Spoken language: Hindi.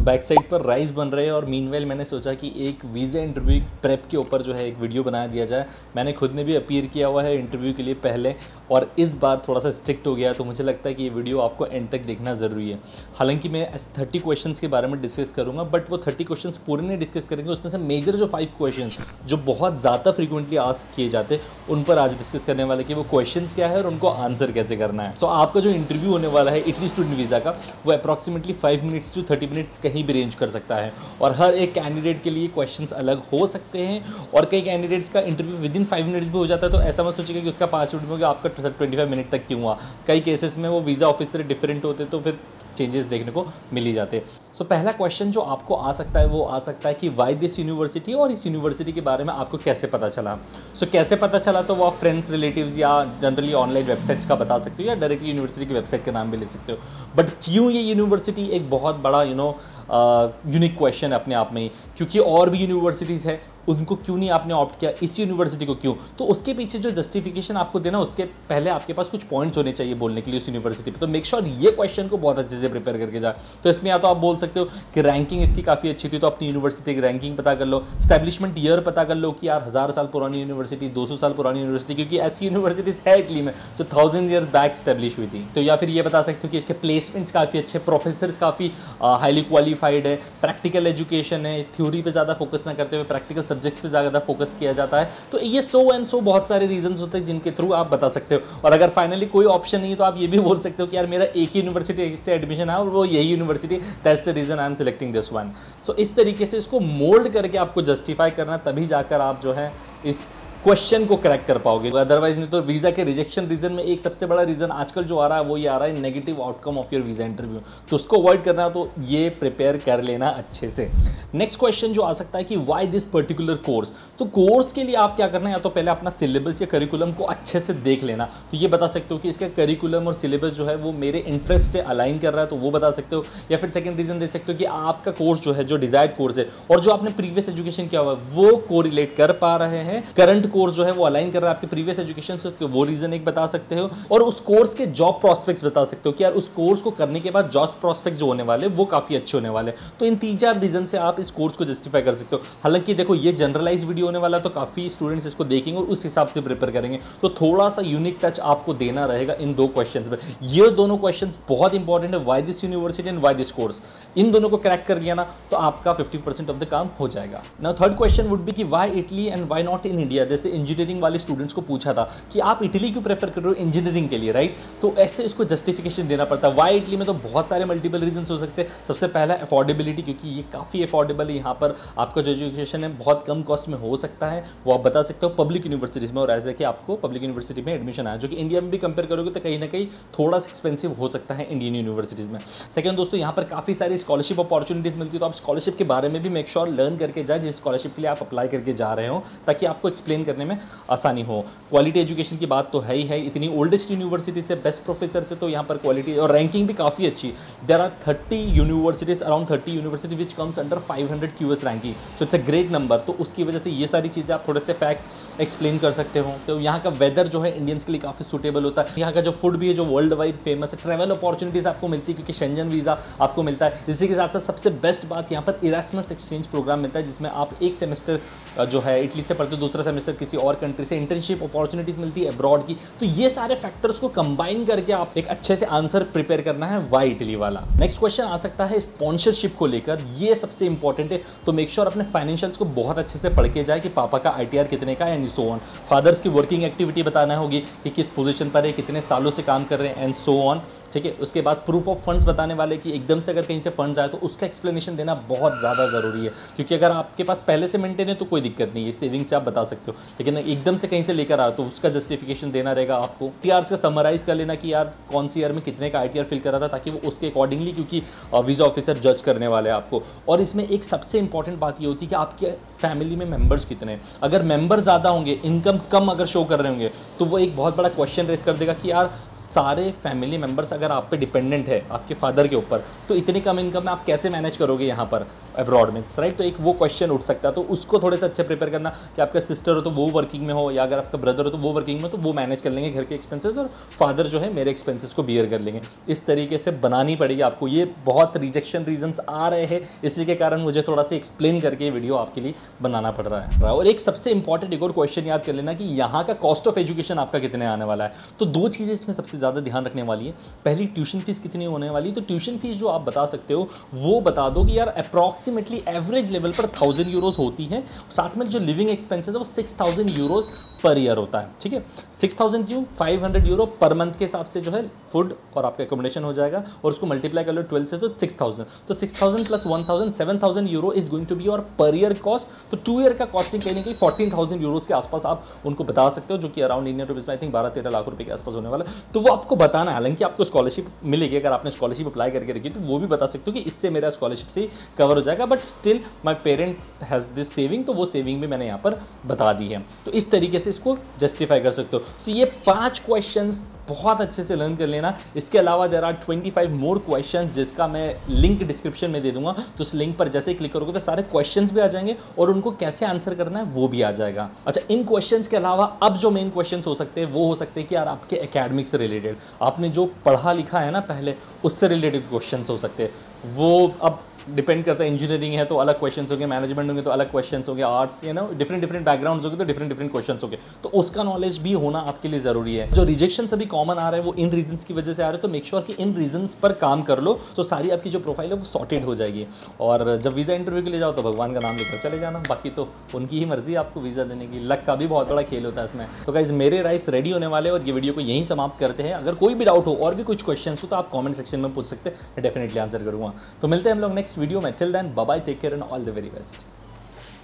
सो बैक साइड पर राइस बन रहे हैं और मीन मैंने सोचा कि एक वीज़ा इंटरव्यू प्रेप के ऊपर जो है एक वीडियो बना दिया जाए। मैंने खुद ने भी अपीयर किया हुआ है इंटरव्यू के लिए पहले और इस बार थोड़ा सा स्ट्रिक्ट हो गया तो मुझे लगता है कि ये वीडियो आपको एंड तक देखना ज़रूरी है। हालाँकि मैं थर्टी क्वेश्चन के बारे में डिस्कस करूँगा बट वो थर्टी क्वेश्चन पूरे नहीं डिस्कस करेंगे, उसमें से मेजर जो फाइव क्वेश्चन जो बहुत ज़्यादा फ्रिक्वेंटली आस्क किए जाते उन पर आज डिस्कस करने वाले कि वो क्वेश्चन क्या है और उनको आंसर कैसे करना है। सो आपका जो इंटरव्यू होने वाला है इटली स्टूडेंट वीज़ा का, वो approximately five minutes to thirty minutes कहीं भी रेंज कर सकता है। और हर एक कैंडिडेट के लिए क्वेश्चन अलग हो सकते हैं और कई कैंडिडेट्स का interview within five minutes भी हो जाता है तो ऐसा मत सोचेगा कि उसका पाँच मिनट में आपका ट्वेंटी फाइव मिनट तक क्यों हुआ। कई केसेस में वो वीज़ा ऑफिसर डिफरेंट होते तो फिर चेंजेस देखने को मिल ही जाते सो so, पहला क्वेश्चन जो आपको आ सकता है वो आ सकता है कि वाई दिस यूनिवर्सिटी और इस यूनिवर्सिटी के बारे में आपको कैसे पता चला? सो so, कैसे पता चला तो वो आप फ्रेंड्स रिलेटिव्स या जनरली ऑनलाइन वेबसाइट्स का बता सकते हो या डायरेक्टली यूनिवर्सिटी की वेबसाइट का नाम भी ले सकते हो। बट क्यों ये यूनिवर्सिटी एक बहुत बड़ा यू नो यूनिक क्वेश्चन है अपने आप में ही? क्योंकि और भी यूनिवर्सिटीज़ है उनको क्यों नहीं आपने ऑप्ट किया? इस यूनिवर्सिटी को क्यों? तो उसके पीछे जो जस्टिफिकेशन आपको देना, उसके पहले आपके पास कुछ पॉइंट्स होने चाहिए बोलने के लिए उस यूनिवर्सिटी पे। तो मेक श्योर ये क्वेश्चन को बहुत अच्छे से प्रिपेयर करके जाए तो इसमें या तो आप बोल सकते हो कि रैंकिंग इसकी काफ़ी अच्छी थी तो अपनी यूनिवर्सिटी की रैंकिंग पता कर लो। स्टैब्लिशमेंट ईयर पता कर लो कि यार हज़ार साल पुरानी यूनिवर्सिटी दो सौ साल पुरानी यूनिवर्सिटी क्योंकि ऐसी यूनिवर्सिटीज़ है इटली में जो थाउज़ेंड ईयर बैक स्टैब्लिश हुई थी। तो या फिर ये बता सकते हो कि इसके प्लेसमेंट्स काफ़ी अच्छे प्रोफेसर काफ़ी हाईली क्वालिफाइड है प्रैक्टिकल एजुकेशन है थ्योरी पर ज़्यादा फोकस ना करते हुए प्रैक्टिकल सब्जेक्ट्स पे ज़्यादा फोकस किया जाता है। तो ये सो एंड सो बहुत सारे रीजन होते हैं जिनके थ्रू आप बता सकते हो। और अगर फाइनली कोई ऑप्शन नहीं है तो आप ये भी बोल सकते हो कि यार मेरा एक ही यूनिवर्सिटी से एडमिशन है और वो यही university that's the reason I am selecting this one so इस तरीके से इसको मोल्ड करके आपको जस्टिफाई करना, तभी जाकर आप जो है इस क्वेश्चन को क्रैक कर पाओगे। अदरवाइज़ नहीं तो वीज़ा के रिजेक्शन रीजन में एक सबसे बड़ा रीज़न आजकल जो आ रहा है, वो ये आ रहा है negative outcome of your visa interview तो उसको अवॉइड करना तो ये प्रिपेयर कर लेना अच्छे से। नेक्स्ट क्वेश्चन जो आ सकता है कि वाई दिस पर्टिकुलर कोर्स तो कोर्स के लिए आप क्या करना है? या तो पहले अपना सिलेबस या करिकुलम को अच्छे से देख लेना। तो ये बता सकते हो कि इसका करिकुलम और सिलेबस जो है, वो मेरे इंटरेस्ट से अलाइन कर रहा है तो वो बता सकते हो। या फिर सेकंड रीजन दे सकते हो कि आपका कोर्स जो है, जो डिजायर्ड कोर्स है, और जो आपने प्रीवियस एजुकेशन किया हुआ है, वो को कर पा रहे हैं। करंट कोर्स जो है वो अलाइन कर रहा है आपके प्रीवियस एजुकेशन से तो वो रीजन एक बता सकते हो। और उस कोर्स के जॉब प्रोस्पेक्ट्स बता सकते हो कि यार उस कोर्स को करने के बाद जॉब प्रोस्पेक्ट जो होने वाले वो काफ़ी अच्छे होने वाले तो इन तीन चार रीजन से आप इस कोर्स को जस्टिफाई कर सकते हो। हालाँकि देखो, ये जनरलाइज वीडियो होने वाला तो काफ़ी स्टूडेंट्स इसको देखेंगे और उस हिसाब से प्रिपेयर करेंगे। तो थोड़ा सा यूनिक टच आपको देना रहेगा इन दो क्वेश्चन पर ये दोनों क्वेश्चन बहुत इंपॉर्टेंट है why this university and why this course इन दोनों को क्रैक कर लिया ना तो आपका 50 परसेंट ऑफ़ द काम हो जाएगा। ना थर्ड क्वेश्चन वुड बी कि why Italy and why not in India जैसे इंजीनियरिंग वाले स्टूडेंट्स को पूछा था कि आप इटली क्यों प्रेफर कर रहे हो इंजीनियरिंग के लिए राइट तो ऐसे इसको जस्टिफिकेशन देना पड़ता है। वाई इटली में तो बहुत सारे मल्टीपल रीजन हो सकते हैं। सबसे पहला अफोर्डेबिलिटी क्योंकि ये काफ़ी अफोर्डेबल है। यहाँ पर आपका जो एजुकेशन है, बहुत कम कॉस्ट में हो सकता है। वो आप बता सकते हो पब्लिक यूनिवर्सिटीज़ में, और ऐसे कि आपको पब्लिक यूनिवर्सिटी में एडमिशन आया, जो कि इंडिया में भी कंपेयर करोगे तो कहीं ना कहीं थोड़ा सा एक्सपेंसिव हो सकता है इंडियन यूनिवर्सिटीज़ में। सेकंड दोस्तों, यहाँ पर काफ़ी सारी स्कॉलरशिप अपॉर्चुनिटीज़ मिलती है। तो आप स्कॉलरशिप के बारे में भी मेक श्योर लर्न करके जाए। जिस स्कॉलरशिप के लिए आप अप्लाई करके जा रहे हो, ताकि आपको एक्सप्लेन करने में आसानी हो। क्वालिटी एजुकेशन की बात तो है ही, है इतनी ओल्डेस्ट यूनिवर्सिटी से बेस्ट प्रोफेसर से तो यहाँ पर क्वालिटी और रैंकिंग भी काफ़ी अच्छी। There are thirty universities around thirty university which comes under five hundred Q S ranking so it's a great number तो उसकी वजह से ये सारी चीज़ें आप थोड़े से फैक्ट्स एक्सप्लेन कर सकते हो। तो यहाँ का वेदर जो है इंडियंस के लिए काफ़ी सुटेबल होता है। यहाँ का जो फ़ूड भी है, जो वर्ल्ड वाइड फ़ेमस है ट्रैवल अपॉर्चुनिटीज़ आपको मिलती है क्योंकि शंजन वीज़ा आपको मिलता है। इसी के साथ साथ सबसे बेस्ट बात यहाँ पर इरासमस एक्सचेंज प्रोग्राम मिलता है, जिसमें आप एक सेमेस्टर जो है इटली से पढ़ते हो, दूसरा सेमेस्टर किसी और कंट्री से इंटर्नशिप अपॉर्चुनिटीज़ मिलती है अब्रॉड की तो ये सारे फैक्टर्स को कंबाइन करके आप एक अच्छे से आंसर प्रिपेयर करना है वाई इटली वाला। नेक्स्ट क्वेश्चन आ सकता है स्पॉन्सरशिप को लेकर, ये सबसे इंपॉर्टेंट है तो मेक श्योर sure अपने फाइनेंशियल्स को बहुत अच्छे से पढ़ के जाए कि पापा का आईटीआर कितने का एंड सो ऑन फादर्स की वर्किंग एक्टिविटी बताना होगी कि किस पोजिशन पर है, कितने सालों से काम कर रहे हैं एंड सो ऑन ठीक है, उसके बाद प्रूफ ऑफ़ फंड्स बताने वाले कि एकदम से अगर कहीं से फंड्स आए तो उसका एक्सप्लेनेशन देना बहुत ज़्यादा ज़रूरी है। क्योंकि अगर आपके पास पहले से मेंटेन है तो कोई दिक्कत नहीं है सेविंग से आप बता सकते हो। लेकिन एकदम से कहीं से लेकर आओ तो उसका जस्टिफिकेशन देना रहेगा आपको। टी का समराइज कर लेना कि यार, कौन सी ईयर में कितने का आईटीआर फिल करा था, ताकि वो उसके अकॉर्डिंगली क्योंकि वीज़ा ऑफिसर जज करने वाले आपको। और इसमें एक सबसे इंपॉर्टेंट बात ये होती है कि आपके फैमिली में मेंबर्स कितने हैं। अगर मेंबर ज़्यादा होंगे इनकम कम अगर शो कर रहे होंगे तो वो एक बहुत बड़ा क्वेश्चन रेज कर देगा कि यार सारे फैमिली मेंबर्स अगर आप पे डिपेंडेंट है, आपके फादर के ऊपर तो इतनी कम इनकम में आप कैसे मैनेज करोगे यहाँ पर अब्रॉड में? राइट तो एक वो क्वेश्चन उठ सकता है तो उसको थोड़े से अच्छे प्रिपेयर करना कि आपका सिस्टर हो तो वो वर्किंग में हो, या अगर आपका ब्रदर हो तो वो वर्किंग में तो वो मैनेज कर लेंगे घर के एक्सपेंसेस और फादर जो है मेरे एक्सपेंसेस को बियर कर लेंगे। इस तरीके से बनानी पड़ेगी आपको। ये बहुत रिजेक्शन रीजंस आ रहे हैं, इसी के कारण मुझे थोड़ा सा एक्सप्लेन करके ये वीडियो आपके लिए बनाना पड़ रहा है। और एक सबसे इंपॉर्टेंट एक और क्वेश्चन याद कर लेना कि यहाँ का कॉस्ट ऑफ़ एजुकेशन आपका कितने आने वाला है। तो दो चीज़ें इसमें सबसे ज़्यादा ध्यान रखने वाली है। पहली ट्यूशन फ़ीस कितनी होने वाली है? तो ट्यूशन फ़ीस जो आप बता सकते हो, वो बता दो कि यार अप्रॉक्सीमेटली एवरेज लेवल पर थाउज़ेंड यूरोज होती है। साथ में जो लिविंग एक्सपेंसेस है, वो six thousand euros per year होता है, ठीक है? सिक्स थाउज़ेंड क्यों? Five hundred euro per month के हिसाब से जो है फ़ूड और आपका एकोमोडेशन हो जाएगा और उसको मल्टीप्लाई कर लो ट्वेल्व से तो सिक्स थाउज़ेंड तो six thousand plus one thousand seven thousand euro is going to be और पर ईयर कॉस्ट तो टू ईयर का कॉस्टिंग कहीं ना कहीं फोर्टीन थाउज़ेंड यूरोज के आसपास आप उनको बता सकते हो, जो कि अराउंड इंडियन रुपीज़ में आई थिंक बारह तेरह लाख रुपए के आसपास होने वाला तो वो आपको बताना है, हालाँकि आपको स्कॉलरशिप मिलेगी, अगर आपने स्कॉलरशिप अप्लाई करके रखी तो वो भी बता सकते हो कि इससे मेरा स्कॉलरशिप से कवर हो जाएगा। But still my parents has this saving तो वो सेविंग भी मैंने यहाँ पर बता दी है। तो इस तरीके से इसको जस्टिफाई कर सकते हो। सो ये पाँच क्वेश्चंस बहुत अच्छे से लर्न कर लेना। इसके अलावा there are twenty five more question जिसका मैं लिंक डिस्क्रिप्शन में दे दूँगा। तो उस लिंक पर जैसे क्लिक करोगे तो सारे क्वेश्चन भी आ जाएँगे और उनको कैसे आंसर करना है वो भी आ जाएगा। अच्छा इन क्वेश्चन के अलावा अब जो मेन क्वेश्चन हो सकते हैं, वो हो सकते हैं कि यार आपके अकेडमिक से रिलेटेड आपने जो पढ़ा लिखा है ना पहले, उससे रिलेटेड क्वेश्चन हो सकते हैं। वो अब डिपेंड करता है इंजीनियरिंग है तो अलग क्वेश्चन होंगे मैनेजमेंट होंगे तो अलग क्वेश्चन होंगे arts you know different different background होंगे तो डिफरेंट डिफरेंट क्वेश्चन होंगे। तो उसका नॉलेज भी होना आपके लिए ज़रूरी है। जो रिजेक्शन सभी कॉमन आ रहे हैं, वो इन रीजन की वजह से आ रहे हैं तो मेक श्योर कि इन रीजन पर काम कर लो तो सारी आपकी जो प्रोफ़ाइल है वो सॉर्टेड हो जाएगी। और जब वीज़ा इंटरव्यू के लिए जाओ तो भगवान का नाम लेकर चले जाना। बाकी तो उनकी ही मर्ज़ी आपको वीज़ा देने की। लक का भी बहुत बड़ा खेल होता है इसमें। तो गाइज़ मेरे राइस रेडी होने वाले और ये वीडियो को यहीं समाप्त करते हैं। अगर कोई भी डाउट हो, और भी कुछ क्वेश्चन हो तो आप कॉमेंट सेक्शन में पूछ सकते हैं। डेफिनेटली आंसर करूँगा। तो मिलते हैं हम लोग next next video. Till then, bye bye, take care, and all the very best.